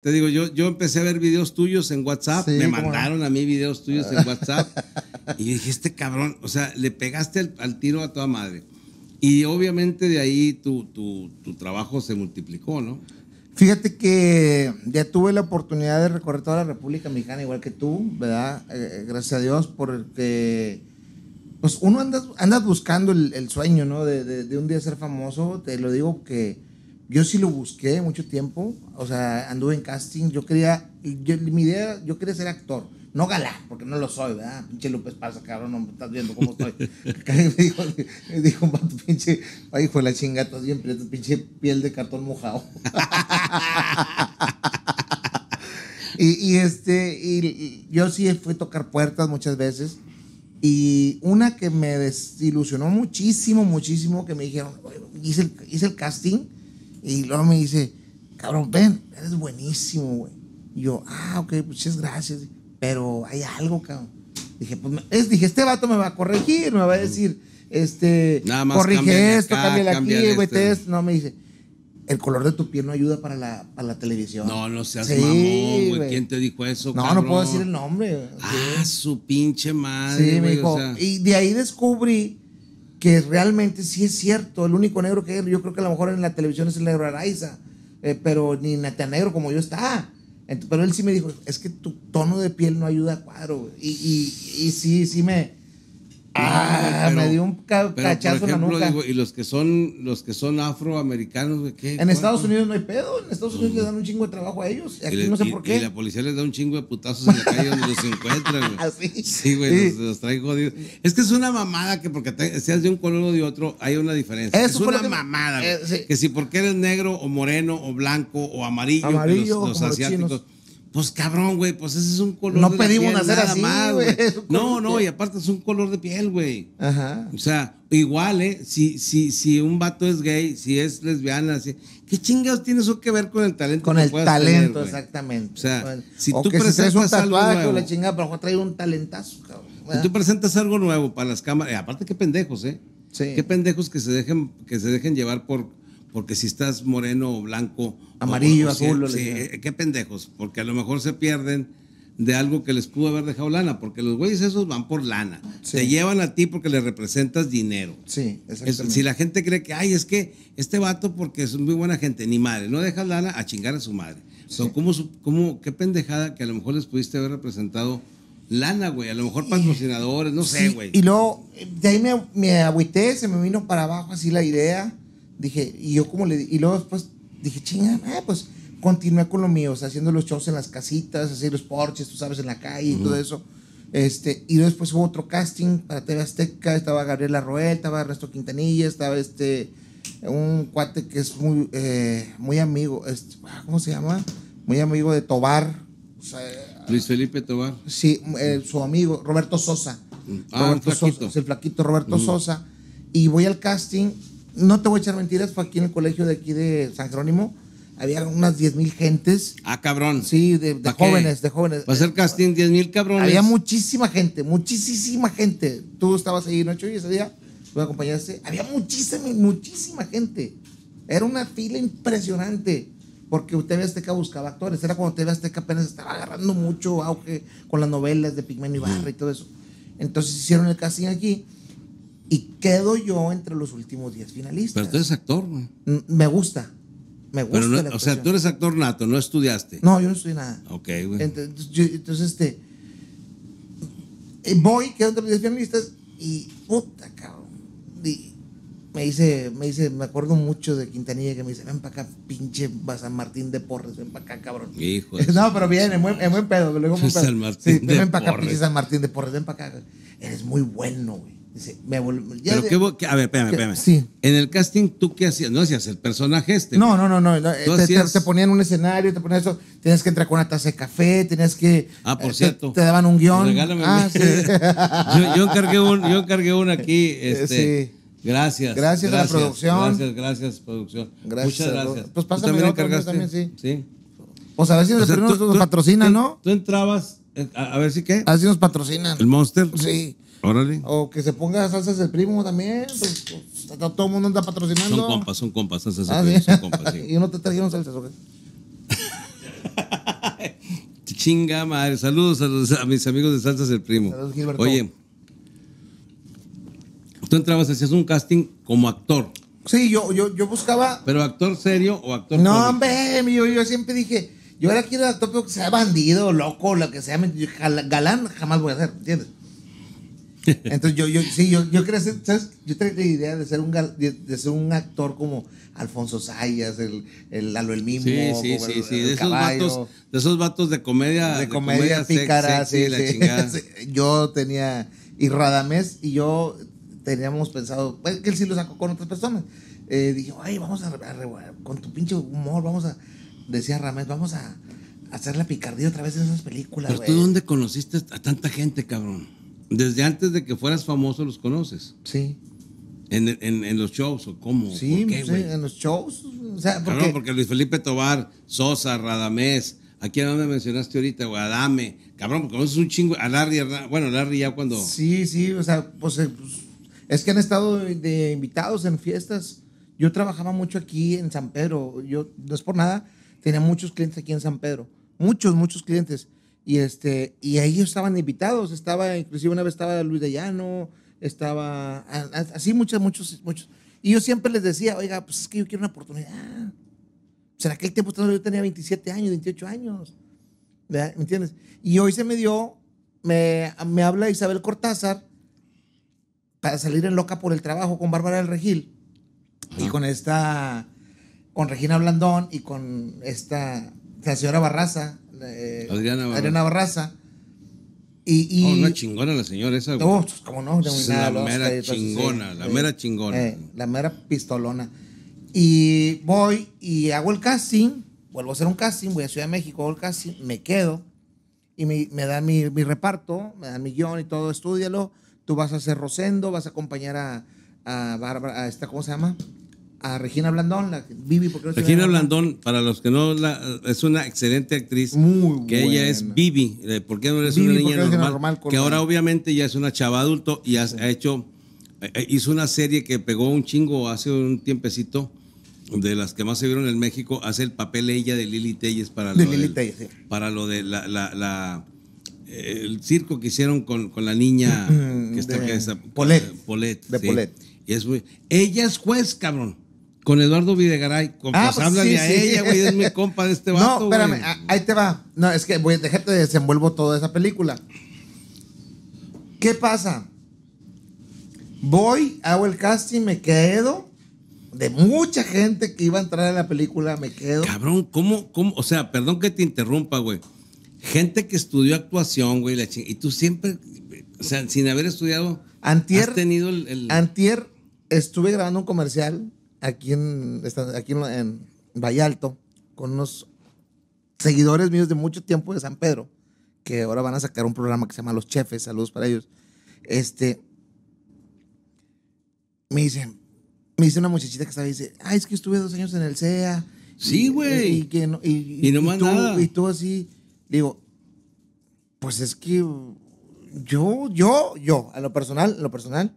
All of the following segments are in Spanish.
Te digo, yo, yo empecé a ver videos tuyos en WhatsApp, Sí, me no. mandaron a mí videos tuyos en WhatsApp y dije, este cabrón, o sea, le pegaste al, al tiro a toda madre. Y obviamente de ahí tu, tu, tu trabajo se multiplicó, ¿no? Fíjate que ya tuve la oportunidad de recorrer toda la República Mexicana, igual que tú, ¿verdad? Eh, gracias a Dios, porque pues uno anda, anda buscando el, el sueño, ¿no? De, de- de un día ser famoso. Te lo digo que yo sí lo busqué mucho tiempo. O sea, anduve en casting. Yo quería, yo- mi idea, yo quería ser actor. No galán, porque no lo soy, ¿verdad? Pinche López pasa, cabrón, no me estás viendo cómo estoy. me dijo, me dijo un vato, pinche, ay, hijo de la chingada, estás bien prieto, pinche piel de cartón mojado. y, y este, y, y yo sí fui a tocar puertas muchas veces. Y una que me desilusionó muchísimo, muchísimo, que me dijeron, "Oye, hice el, hice el casting y luego me dice, cabrón, ven, eres buenísimo, güey. Y yo, ah, ok, muchas gracias. Pero hay algo, cabrón. Dije, pues, me- es, dije, este vato me va a corregir, me va a decir, este, Nada más corrige esto, cámbiale aquí, güey, este. te esto. No, me dice, el color de tu piel no ayuda para la, para la televisión. No, no seas Sí, mamón, güey. ¿Quién te dijo eso, No, cabrón? no puedo decir el nombre. güey. Ah, su pinche madre, Sí, me güey, dijo. o sea. Y de ahí descubrí que realmente sí es cierto. El único negro que hay, yo creo que a lo mejor en la televisión es el negro Araiza, eh, pero ni tan negro como yo está. Pero él sí me dijo, es que tu tono de piel no ayuda a cuadro. güey". Y, y, y sí, sí me... Ah, pero- me dio un Pero, cachazo en la nuca. digo, y los que son, los que son afroamericanos, güey, ¿qué? en Estados. Unidos no hay pedo. En Estados Unidos le dan un chingo de trabajo a ellos. Y Y aquí le- no sé y- por Y qué. la policía les da un chingo de putazos en la calle donde los encuentran, güey. Así. Sí, güey, Sí. los, los trae jodidos. Es que es una mamada que porque te- seas de un color o de otro, hay una diferencia. Eso es una que- mamada, güey. eh, sí. Que si porque eres negro o moreno o blanco o amarillo, los, los como los asiáticos. Pues cabrón, güey, pues ese es un color No de la pedimos piel, nacer así, más, güey, No, no, piel. y aparte es un color de piel, güey. Ajá. O sea, igual, ¿eh? Si, si, si un vato es gay, si es lesbiana, si, ¿qué chingados tiene eso que ver con el talento? Con que el talento, tener, exactamente. O sea, Bueno, si o tú que si traes un presentas algo o nuevo. la chingada, pero trae un talentazo, cabrón. Si tú presentas algo nuevo para las cámaras, eh, aparte qué pendejos, ¿eh? Sí. Qué pendejos que se dejen, que se dejen llevar por, porque si estás moreno o blanco. Amarillo, o si- azul, sí, le digan. eh, qué pendejos, porque a lo mejor se pierden de algo que les pudo haber dejado lana, porque los güeyes esos van por lana. Sí. Te llevan a ti porque les representas dinero. Sí, Es- exactamente. si la gente cree que, ay, es que este vato porque es muy buena gente, ni madre, no dejas lana a chingar a su madre. Pero ¿cómo, su- cómo, qué pendejada que a lo mejor les pudiste haber representado lana, güey, a lo mejor patrocinadores, no sé, Sí, güey. Y luego, eh, de ahí me, me agüité, se me vino para abajo así la idea. Dije, y yo como le di- y luego después dije, chinga, ah, pues continué con lo mío, o sea, haciendo los shows en las casitas, así los porches, tú sabes, en la calle y todo eso. Este, y después hubo otro casting para TV Azteca, estaba Gabriela Roel, estaba Ernesto Quintanilla, estaba este, un cuate que es muy, eh, muy amigo, este, ah, ¿cómo se llama? Muy amigo de Tobar, o sea, Luis Felipe Tobar. Sí, eh, su amigo, Roberto Sosa. Ah, Roberto el flaquito. Sosa, el flaquito Roberto Sosa. Y voy al casting, no te voy a echar mentiras, fue aquí en el colegio de aquí de San Jerónimo. Había unas 10 mil gentes, Ah, cabrón. sí, de, de jóvenes, de jóvenes. Va a ser casting 10 mil cabrones. Había muchísima gente, muchísima gente. Tú estabas ahí, ¿no, Chuy, ese día? Tú me acompañaste. Había muchísima, muchísima gente. Era una fila impresionante. Porque TV Azteca buscaba actores. Era cuando TV Azteca apenas estaba agarrando mucho auge con las novelas de Pigmenio Ibarra y todo eso. Entonces hicieron el casting aquí. Y quedo yo entre los últimos 10 finalistas. Pero tú eres actor, güey. Mm, Me gusta. Me gusta. Pero no- la o sea, tú eres actor nato, no estudiaste. No, yo no estoy nada. Ok, güey. Entonces, yo- entonces, este. eh, Voy, quedo entre los 10 finalistas y. Puta, cabrón. Y me dice, me dice, me acuerdo mucho de Quintanilla que me dice: Ven para acá, pinche San Martín de Porres, ven para acá, cabrón. Hijo No, pero bien, en buen, en buen pedo. lo digo en buen pedo. San Martín Sí, de ven para acá, pinche San Martín de Porres, ven para acá. Eres muy bueno, güey. Dice, me vol- ya Pero de- qué, bo- qué- a ver, espérame, espérame. sí. En el casting, ¿tú qué hacías? No hacías el personaje este. No, no, no, no. Tú Te, hacías- te ponían un escenario, te ponían eso. Tenías que entrar con una taza de café, tenías que. Ah, por eh, cierto. Te, te daban un guion. Regálame ah, sí. yo, yo encargué un, yo encargué un aquí. Este, Sí. Gracias. Gracias a la producción. Gracias, gracias, producción. Gracias Muchas gracias. Pues ¿Tú pásame también otro, hombre, encargaste? también, sí. Pues a ver si nos, O sea, nos- tú- nos tú- patrocinan, tú- ¿no? Tú entrabas, eh, a, a ver si qué. A ver si nos patrocinan. El Monster. Sí. Órale. O que se ponga salsas del primo también. Pues, pues, todo el mundo anda patrocinando. Son compas, son compas. Son, Ah, sí. son compas, sí. y no te trajeron salsas, ¿ok? Chinga madre. Saludos a, los- a mis amigos de Salsas el Primo. Saludos, Gilberto. Oye, tú entrabas, hacías un casting como actor. Sí, yo, yo, yo buscaba. ¿Pero actor serio o actor No, hombre, yo, yo siempre dije, yo ahora quiero actor, pero que sea bandido, loco, lo que sea, galán jamás voy a ser, ¿entiendes? Entonces yo, yo, sí, yo, yo quería ser, ¿sabes? Yo tenía la idea de ser un, gal- de, ser un actor como Alfonso Sayas, el, el Lalo el Mimo, Sí, sí, como sí, el- sí. el De esos, vatos, de esos vatos de comedia. de comedia pícara, sexy, sí, la sí. chingada. Sí, Yo tenía, y Radamés y yo teníamos pensado, pues, que él sí lo sacó con otras personas. Eh, dije, ay, vamos a, con tu pinche humor, vamos a, decía Radamés, vamos a, a hacer la picardía otra vez en esas películas, Pero güey. tú, ¿dónde conociste a tanta gente, cabrón? Desde antes de que fueras famoso los conoces. Sí, ¿En, en, en los shows o cómo? sí, ¿Por qué, sí, güey? en los shows, o sea, porque, Cabrón, porque Luis Felipe Tobar, Sosa, Radamés, aquí a dónde mencionaste ahorita, güey, Adame, cabrón, porque conoces un chingo, a Larry, bueno, Larry ya cuando... Sí, sí, o sea, pues, eh, pues, es que han estado de invitados en fiestas. Yo trabajaba mucho aquí en San Pedro. Yo, no es por nada, tenía muchos clientes aquí en San Pedro. Muchos, muchos clientes. Y este, y ahí estaban invitados. Estaba, inclusive una vez estaba Luis de Llano, estaba así muchos, muchos, muchos. Y yo siempre les decía, oiga, pues es que yo quiero una oportunidad. O sea, en aquel tiempo yo tenía 27 años, 28 años. ¿verdad? ¿Me entiendes? Y hoy se me dio, me, me habla Isabel Cortázar para salir en Loca por el Trabajo con Bárbara del Regil y con esta, con Regina Blandón y con esta, la señora Barraza, eh, Adriana Barraza. Adriana Barraza. Y, y Oh, una chingona la señora esa, güey. Oh, pues, cómo no, la mera Oscar eso, chingona, sí, la sí. mera chingona. Eh, la mera pistolona. Y voy y hago el casting, vuelvo a hacer un casting, voy a Ciudad de México, hago el casting, me quedo y me, me dan mi, mi reparto, me dan mi guion y todo, estudialo. Tú vas a ser Rosendo, vas a acompañar a, a Bárbara, a esta, ¿cómo se llama? A Regina Blandón, la Vivi, porque no Regina Blandón, para los que no, la, es una excelente actriz. Muy Que ella es. Vivi. eh, ¿Por qué no eres Vivi, una niña normal? que ahora obviamente ya es una chava adulto y has- ha hecho, eh, hizo una serie que pegó un chingo hace un tiempecito, de las que más se vieron en México, hace el papel ella de Lili Telles para De lo Lili del- Telles, sí. para lo de la, la- la- eh, el circo que hicieron con, con la niña que está De que está- Polet. eh, Polet, De sí. Polet. Y es muy- ella es juez, cabrón. Con Eduardo Videgaray. Con, Ah, pues, pues, háblale sí, a sí. ella, güey. Es mi compa de este vato, No, espérame, güey. ahí te va. No, es que voy a dejarte desenvuelvo toda esa película. ¿Qué pasa? Voy, hago el casting, me quedo. De mucha gente que iba a entrar a la película, me quedo. Cabrón, ¿cómo, cómo? O sea, perdón que te interrumpa, güey. Gente que estudió actuación, güey, la y tú siempre, o sea, sin haber estudiado, Antier, has tenido el... el- antier estuve grabando un comercial aquí en, aquí en, en Vallalto con unos seguidores míos de mucho tiempo de San Pedro, que ahora van a sacar un programa que se llama Los Chefes, saludos para ellos. Este, me dice, me dice una muchachita que estaba y dice, ay, es que estuve dos años en el CEA. Sí, Y- güey. Y, que no, y, Y no más tú, nada. Y tú así, digo, pues es que yo, yo, yo, a lo personal, a lo personal,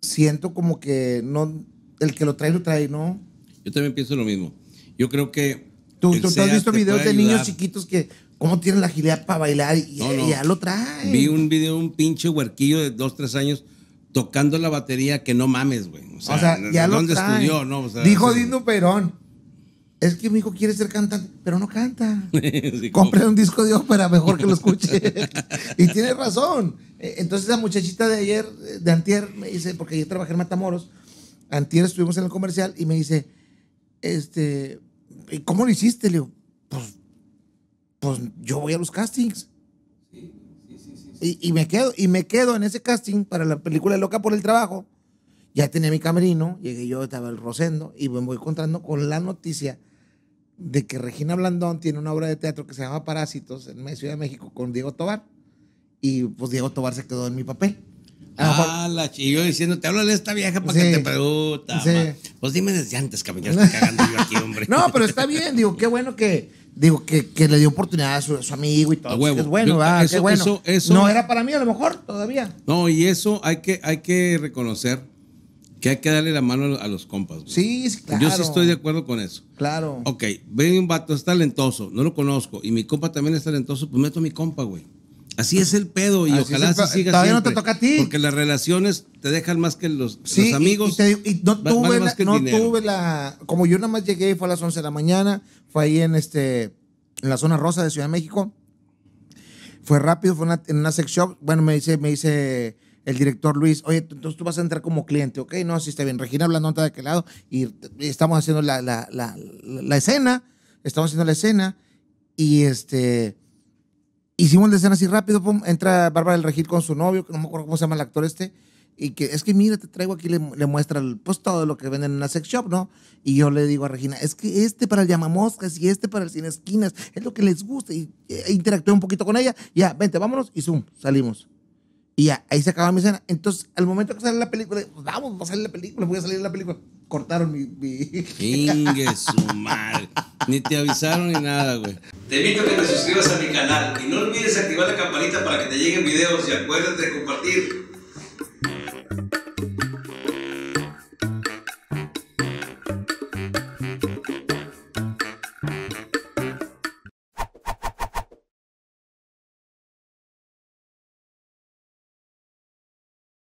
siento como que no, el que lo trae, lo trae, ¿no? Yo también pienso lo mismo. Yo creo que... Tú, tú, has visto videos de niños chiquitos que cómo tienen la agilidad para bailar y, No, no. y ya lo traen. Vi un video de un pinche huerquillo de dos, tres años tocando la batería que no mames, güey. O sea, o sea, ya lo ¿dónde traen. estudió? No, o sea, Dijo. Dino Perón, es que mi hijo quiere ser cantante, pero no canta. Sí, Compre un disco de ópera, mejor que lo escuche. y tiene razón. Eh, Entonces la muchachita de ayer, de antier, me dice, porque yo trabajé en Matamoros, antier estuvimos en el comercial y me dice, este, ¿y ¿cómo lo hiciste? Le digo, pues, pues yo voy a los castings. Y, y me quedo, y me quedo en ese casting para la película Loca por el Trabajo. Ya tenía mi camerino, llegué yo, estaba el Rosendo, y me voy encontrando con la noticia de que Regina Blandón tiene una obra de teatro que se llama Parásitos en Ciudad de México con Diego Tobar. Y pues Diego Tobar se quedó en mi papel. A lo mejor- Ah, la ch- y yo diciéndote, háblale a esta vieja para Sí. que te pregunta. Sí. Pues dime desde antes, cabrón, ya estoy cagando yo aquí, hombre. No, pero está bien, digo, qué bueno que, digo, que, que le dio oportunidad a su, a su amigo y todo. Huevo. Es bueno, Yo- eso- qué bueno. eso- eso- No era para mí a lo mejor todavía. No, y eso hay que, hay que reconocer que hay que darle la mano a los compas. güey. Sí, sí, claro. Yo sí estoy de acuerdo con eso. Claro. Ok, ven un vato, es talentoso, no lo conozco, y mi compa también es talentoso, pues meto a mi compa, güey. Así es el pedo, y Así ojalá es el así pe- siga todavía no siempre, te toca a ti. Porque las relaciones te dejan más que los, Sí, los y- amigos. Y, te digo, y no, va- tuve vale la, más que el no dinero. tuve la. Como yo nada más llegué fue a las 11 de la mañana, fue ahí en este en la zona rosa de Ciudad de México. Fue rápido, fue una- en una sex shop. Bueno, me dice, me dice el director Luis, oye, tú- entonces tú vas a entrar como cliente, ¿ok? No, sí está bien. Regina hablando de aquel lado y, y estamos haciendo la, la, la, la- la escena. Estamos haciendo la escena y este. Hicimos la escena así rápido, pum, entra Bárbara del Regil con su novio, que no me acuerdo cómo se llama el actor este, y que es que mira, te traigo aquí, le, le muestra el, pues todo lo que venden en una sex shop, ¿no? Y yo le digo a Regina, es que este para el llamamoscas y este para el cine esquinas, es lo que les gusta, y e, interactué un poquito con ella, ya, vente, vámonos, y zoom, salimos. Y ya, ahí se acaba mi escena. Entonces, al momento que sale la película, pues, vamos, va a salir la película, voy a salir la película. Cortaron mi... mi- Ingue su madre. Ni te avisaron ni nada, güey. Te invito a que te suscribas a mi canal y no olvides activar la campanita para que te lleguen videos y acuérdate de compartir.